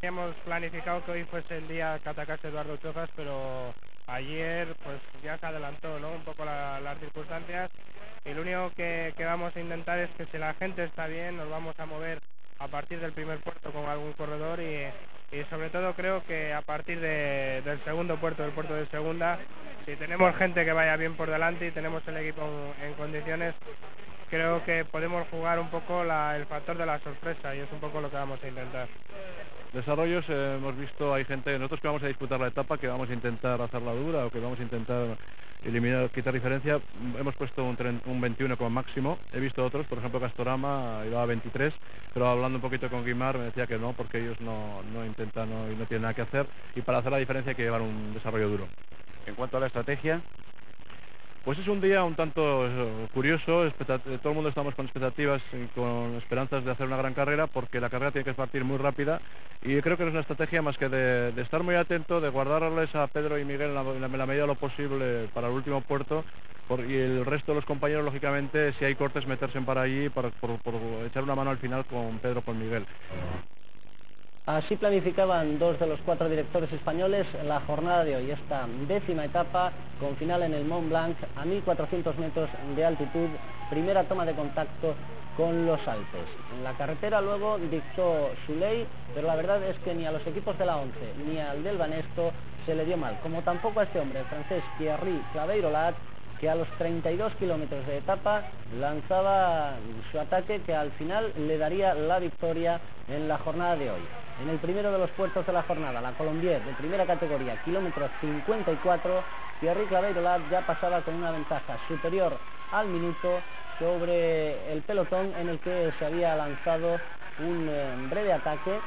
Habíamos planificado que hoy fuese el día que atacase Eduardo Chozas, pero ayer pues ya se adelantó ¿no? un poco las circunstancias y lo único que, vamos a intentar es que si la gente está bien nos vamos a mover a partir del primer puerto con algún corredor y, sobre todo creo que a partir del segundo puerto, del puerto de segunda, si tenemos gente que vaya bien por delante y tenemos el equipo en, condiciones, creo que podemos jugar un poco el factor de la sorpresa y es un poco lo que vamos a intentar. Desarrollos, eh, hemos visto, hay gente, nosotros que vamos a disputar la etapa, que vamos a intentar hacerla dura o que vamos a intentar eliminar, quitar diferencia, hemos puesto un, un 21 como máximo, he visto otros, por ejemplo Castorama iba a 23, pero hablando un poquito con Guimar me decía que no, porque ellos no, no intentan y no tienen nada que hacer, y para hacer la diferencia hay que llevar un desarrollo duro. En cuanto a la estrategia, pues es un día un tanto eh, curioso, eh, todo el mundo estamos con expectativas y con esperanzas de hacer una gran carrera porque la carrera tiene que partir muy rápida y creo que no es una estrategia más que de, estar muy atento, de guardarles a Pedro y Miguel en la, medida de lo posible para el último puerto y el resto de los compañeros, lógicamente, si hay cortes, meterse para allí para, por, echar una mano al final con Pedro, con Miguel. Así planificaban dos de los cuatro directores españoles la jornada de hoy, esta décima etapa con final en el Mont Blanc a 1.400 metros de altitud, primera toma de contacto con los Alpes. La carretera luego dictó su ley, pero la verdad es que ni a los equipos de la 11 ni al del Banesto se le dio mal, como tampoco a este hombre, el francés Thierry Claveirolat, que a los 32 kilómetros de etapa lanzaba su ataque que al final le daría la victoria en la jornada de hoy. En el primero de los puertos de la jornada, la Colombier de primera categoría, kilómetro 54, Thierry Claveirolat ya pasaba con una ventaja superior al minuto sobre el pelotón en el que se había lanzado un eh, breve ataque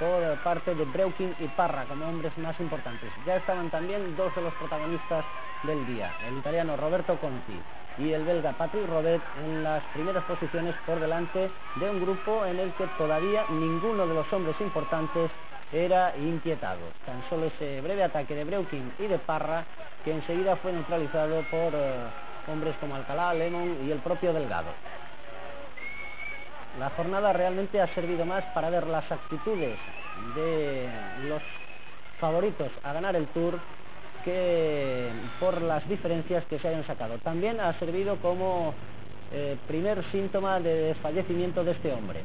por parte de Breukin y Parra como hombres más importantes. Ya estaban también dos de los protagonistas del día, el italiano Roberto Conti y el belga Patrick Robet en las primeras posiciones por delante de un grupo en el que todavía ninguno de los hombres importantes era inquietado. Tan solo ese breve ataque de Breukin y de Parra que enseguida fue neutralizado por eh, hombres como Alcalá, Lemon y el propio Delgado. La jornada realmente ha servido más para ver las actitudes de los favoritos a ganar el Tour que por las diferencias que se hayan sacado. También ha servido como eh, primer síntoma de desfallecimiento de este hombre.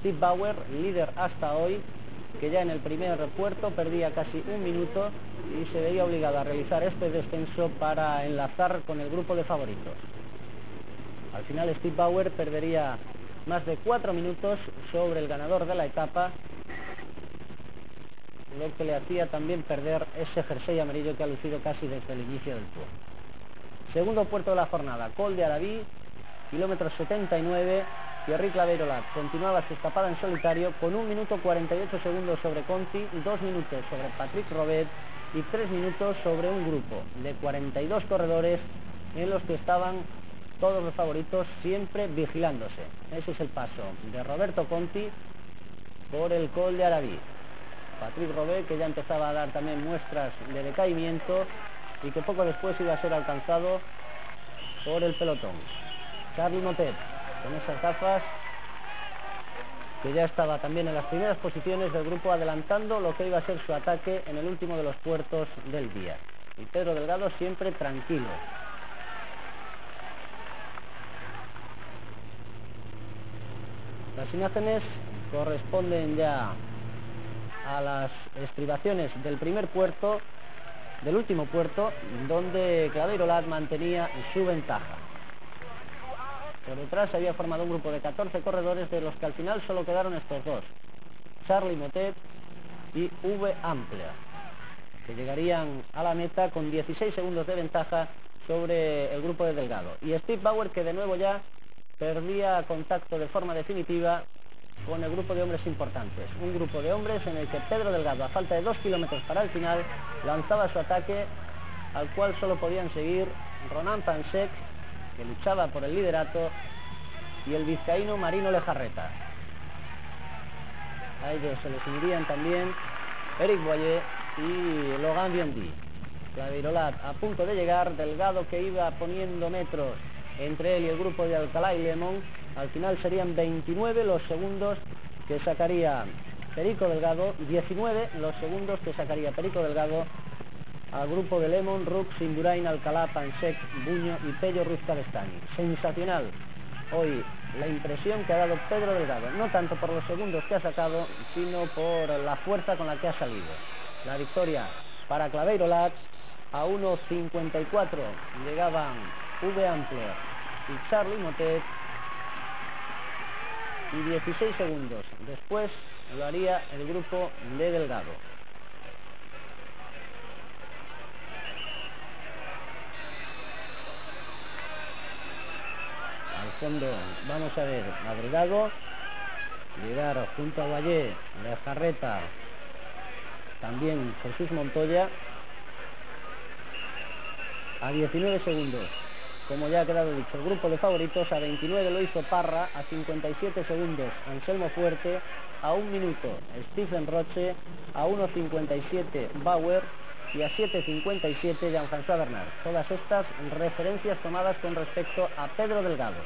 Steve Bauer, líder hasta hoy, que ya en el primer puerto perdía casi un minuto y se veía obligado a realizar este descenso para enlazar con el grupo de favoritos. Al final Steve Bauer perdería más de cuatro minutos sobre el ganador de la etapa, lo que le hacía también perder ese jersey amarillo que ha lucido casi desde el inicio del Tour. Segundo puerto de la jornada, Col de Arabí, kilómetro 79, Thierry Claverola continuaba su escapada en solitario con un minuto 48 segundos sobre Conti, dos minutos sobre Patrick Robet y tres minutos sobre un grupo de 42 corredores en los que estaban todos los favoritos siempre vigilándose. Ese es el paso de Roberto Conti por el Col de Arabí. Patrick Robet, que ya empezaba a dar también muestras de decaimiento y que poco después iba a ser alcanzado por el pelotón. Charlie Motet, con esas gafas, que ya estaba también en las primeras posiciones del grupo adelantando lo que iba a ser su ataque en el último de los puertos del día. Y Pedro Delgado siempre tranquilo, Las imágenes corresponden ya a las estribaciones del primer puerto, del último puerto, donde Claveirolat mantenía su ventaja. Por detrás se había formado un grupo de 14 corredores, de los que al final solo quedaron estos dos, Charlie Motet y V. Amplia, que llegarían a la meta con 16 segundos de ventaja sobre el grupo de Delgado. Y Steve Bauer, que de nuevo ya perdía contacto de forma definitiva con el grupo de hombres importantes. Un grupo de hombres en el que Pedro Delgado, a falta de dos kilómetros para el final, lanzaba su ataque al cual solo podían seguir Ronan Pansek, que luchaba por el liderato, y el vizcaíno Marino Lejarreta. A ellos se les unirían también Eric Boyer y Logan Biondi. Clavirolat a punto de llegar, Delgado que iba poniendo metros entre él y el grupo de Alcalá y Lemón. Al final serían 29 los segundos que sacaría Perico Delgado, 19 los segundos que sacaría Perico Delgado al grupo de Lemon, Rux, Indurain, Alcalá, Pansec, Buño y Pello Ruiz Cabestani. Sensacional hoy la impresión que ha dado Pedro Delgado, no tanto por los segundos que ha sacado, sino por la fuerza con la que ha salido. La victoria para Claveiro Lat a 1.54 llegaban V Ampler y Charlie Motet y 16 segundos. Después lo haría el grupo de Delgado. Al fondo vamos a ver a Delgado llegar junto a Valle, de Jarreta, también Jesús Montoya a 19 segundos. Como ya ha quedado dicho, el grupo de favoritos a 29 lo hizo Parra, a 57 segundos Anselmo Fuerte, a un minuto Stephen Roche, a 1.57 Bauer y a 7.57 Jean-François Bernard. Todas estas referencias tomadas con respecto a Pedro Delgado.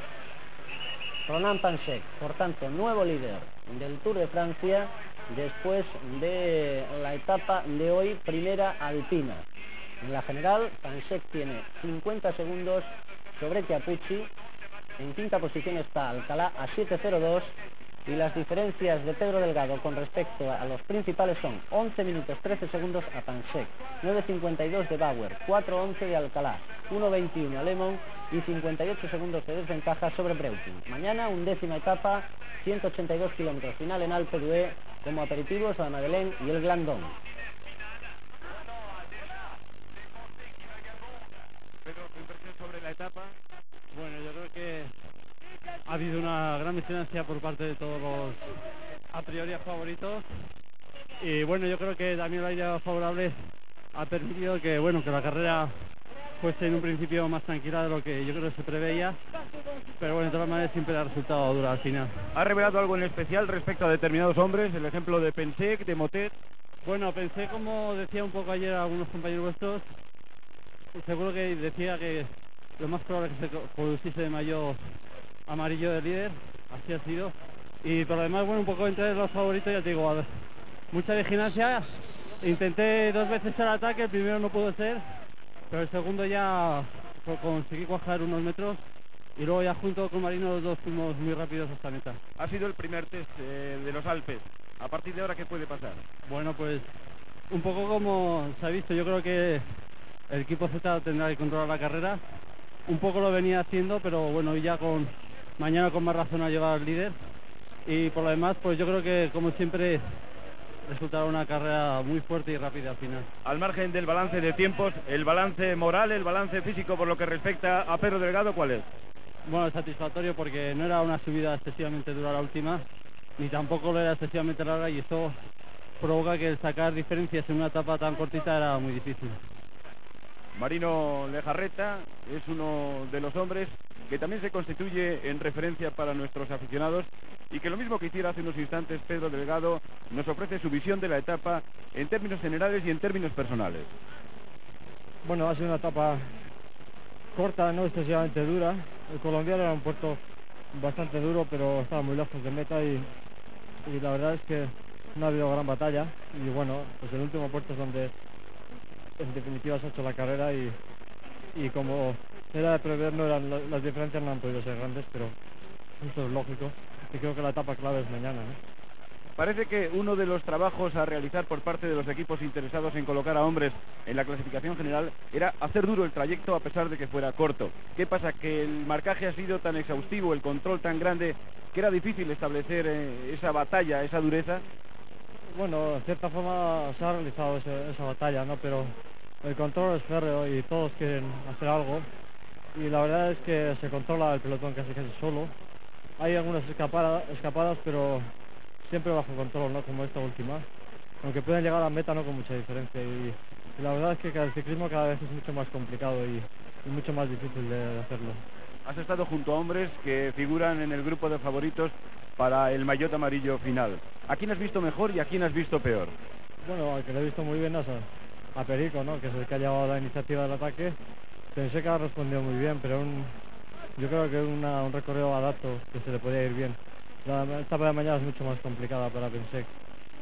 Ronan Pansec, por tanto, nuevo líder del Tour de Francia después de la etapa de hoy, primera alpina. En la general, Pansec tiene 50 segundos sobre Chiapucci. En quinta posición está Alcalá a 7.02 y las diferencias de Pedro Delgado con respecto a los principales son 11 minutos 13 segundos a Pansec, 9.52 de Bauer, 4.11 de Alcalá, 1.21 a Lemon y 58 segundos de desventaja sobre Breutin. Mañana undécima etapa, 182 kilómetros final en Alpe d'Huez como aperitivos a Madeleine y el Glandón. Pedro, tu impresión sobre la etapa. Bueno, yo creo que ha habido una gran vigilancia por parte de todos los a priori favoritos y bueno, yo creo que también la idea favorable ha permitido que bueno que la carrera fuese en un principio más tranquila de lo que yo creo que se preveía, pero bueno, de todas maneras siempre el resultado dura al final. ¿Ha revelado algo en especial respecto a determinados hombres? El ejemplo de Pensec, de Motet. Bueno, pensé como decía un poco ayer a algunos compañeros vuestros, seguro que decía que lo más probable es que se produciese de mayo amarillo de líder, así ha sido. Y por lo demás, bueno, un poco entre los favoritos, ya te digo, a ver, mucha vigilancia. Intenté dos veces el ataque, el primero no pudo ser, pero el segundo ya conseguí cuajar unos metros y luego ya junto con Marino los dos fuimos muy rápidos hasta meta. Ha sido el primer test eh, de los Alpes. A partir de ahora, ¿qué puede pasar? Bueno, pues un poco como se ha visto, yo creo que el equipo Z tendrá que controlar la carrera. Un poco lo venía haciendo, pero bueno, ya con mañana con más razón ha llegado al líder. Y por lo demás, pues yo creo que como siempre resultará una carrera muy fuerte y rápida al final. Al margen del balance de tiempos, el balance moral, el balance físico por lo que respecta a Pedro Delgado, ¿cuál es? Bueno, satisfactorio porque no era una subida excesivamente dura la última, ni tampoco lo era excesivamente larga y eso provoca que el sacar diferencias en una etapa tan cortita era muy difícil. Marino Lejarreta es uno de los hombres que también se constituye en referencia para nuestros aficionados y que lo mismo que hiciera hace unos instantes Pedro Delgado nos ofrece su visión de la etapa en términos generales y en términos personales. Bueno, ha sido una etapa corta, no excesivamente dura. El colombiano era un puerto bastante duro, pero estaba muy lejos de meta y, y la verdad es que no ha habido gran batalla. Y bueno, pues el último puerto es donde en definitiva se ha hecho la carrera y, y como era de prever, no eran, las diferencias no han podido ser grandes, pero esto es lógico. Y creo que la etapa clave es mañana. ¿no? Parece que uno de los trabajos a realizar por parte de los equipos interesados en colocar a hombres en la clasificación general era hacer duro el trayecto a pesar de que fuera corto. ¿Qué pasa? Que el marcaje ha sido tan exhaustivo, el control tan grande, que era difícil establecer eh, esa batalla, esa dureza. Bueno, de cierta forma se ha realizado ese- esa batalla, ¿no? Pero el control es férreo y todos quieren hacer algo. Y la verdad es que se controla el pelotón casi casi solo. Hay algunas escapada- escapadas, pero siempre bajo control, ¿no? Como esta última. Aunque pueden llegar a meta no con mucha diferencia. Y, y la verdad es que el ciclismo cada vez es mucho más complicado y, y mucho más difícil de, de hacerlo. Has estado junto a hombres que figuran en el grupo de favoritos para el maillot amarillo final. ¿A quién has visto mejor y a quién has visto peor? Bueno, al que le he visto muy bien es a, a Perico, ¿no? Que es el que ha llevado la iniciativa del ataque. Pensé que ha respondido muy bien, pero un, yo creo que una- un recorrido adapto que se le podía ir bien. La etapa de mañana es mucho más complicada para Pensec.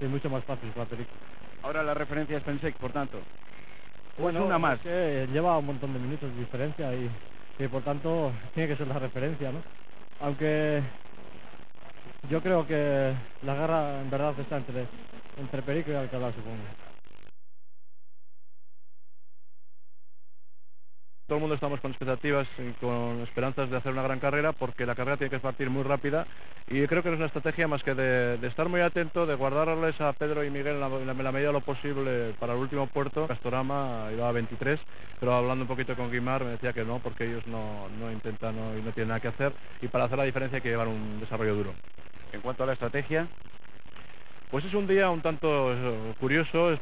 es mucho más fácil para Perico. Ahora la referencia es Pensec, por tanto. Bueno, una más. es que lleva un montón de minutos de diferencia y, y por tanto tiene que ser la referencia, ¿no? Aunque yo creo que la guerra en verdad está entre, entre Perico y Alcalá, supongo. Todo el mundo estamos con expectativas y con esperanzas de hacer una gran carrera porque la carrera tiene que partir muy rápida y creo que no es una estrategia más que de, de estar muy atento, de guardarles a Pedro y Miguel en la, en la- medida de lo posible para el último puerto. Castorama iba a 23, pero hablando un poquito con Guimar me decía que no porque ellos no, no intentan no, y no tienen nada que hacer y para hacer la diferencia hay que llevar un desarrollo duro. En cuanto a la estrategia, Pues es un día un tanto eh, curioso,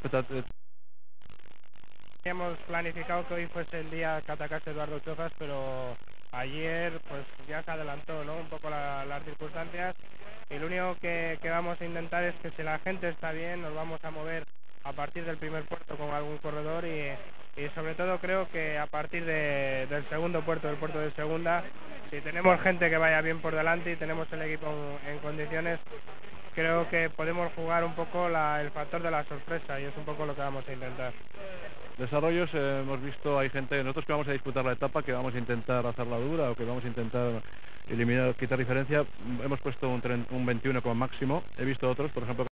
Hemos planificado que hoy fuese el día que atacase Eduardo Chofas, pero ayer pues ya se adelantó ¿no? un poco la- las circunstancias y lo único que, vamos a intentar es que si la gente está bien nos vamos a mover a partir del primer puerto con algún corredor y, y sobre todo creo que a partir de- del segundo puerto, del puerto de segunda, si tenemos gente que vaya bien por delante y tenemos el equipo en, en condiciones, creo que podemos jugar un poco la- el factor de la sorpresa y es un poco lo que vamos a intentar. Desarrollos eh, hemos visto, hay gente, nosotros que vamos a disputar la etapa, que vamos a intentar hacerla dura o que vamos a intentar eliminar, quitar diferencia, hemos puesto un, tren- un 21 como máximo, he visto otros, por ejemplo,